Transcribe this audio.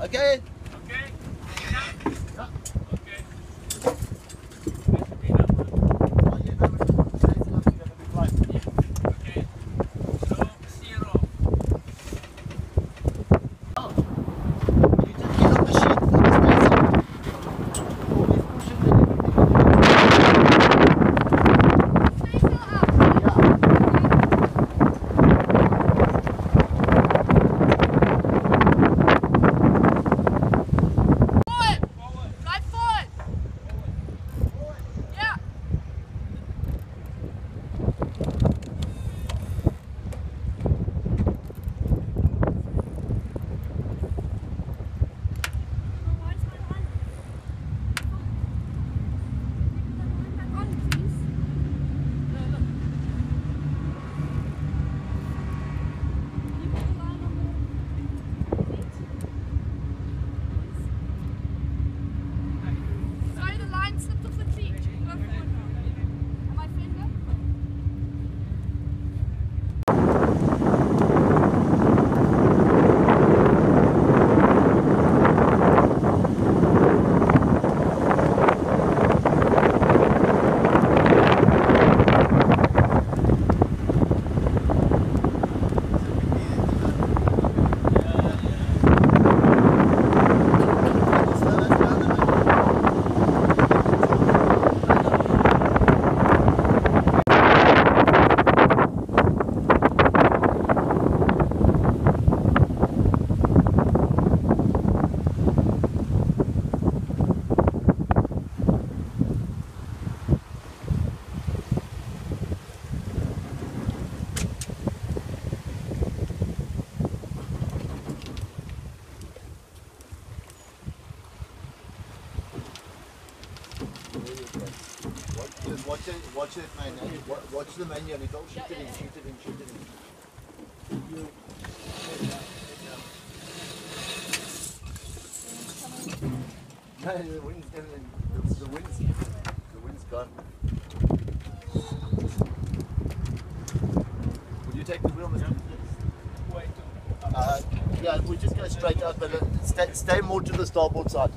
Okay. Okay. Yeah. Just watch it, watch it, man. Watch the menu and it all shoot it in, shoot it in, shoot it in. You- No, the wind's gonna, the, wind's, the wind's gone. Will you take the wheel, Mr. Uh, yeah, we just go straight up, but uh, stay, stay more to the starboard side.